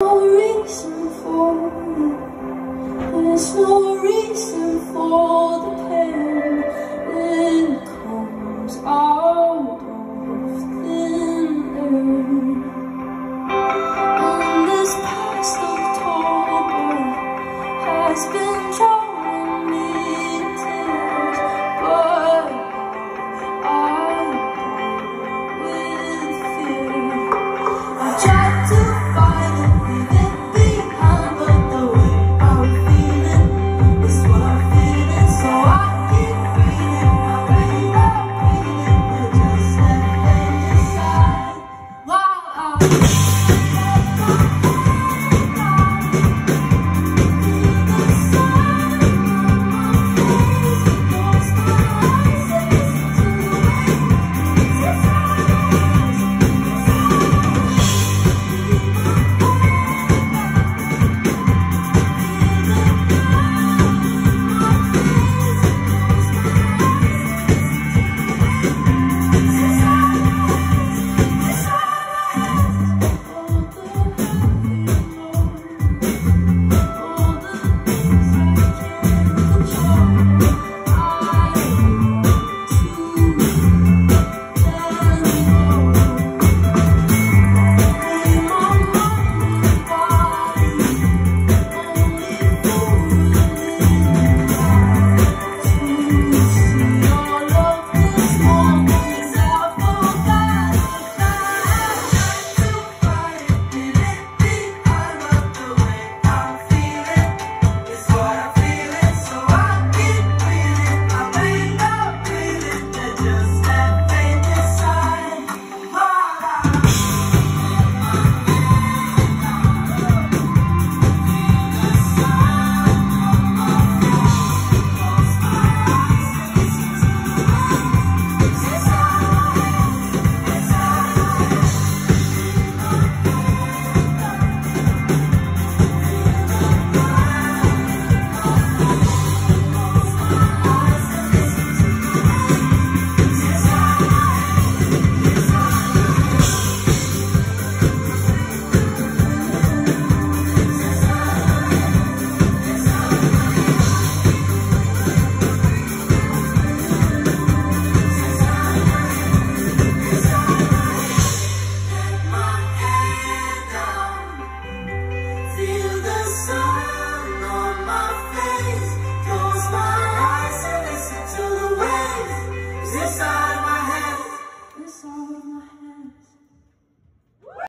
no reason for There's no reason for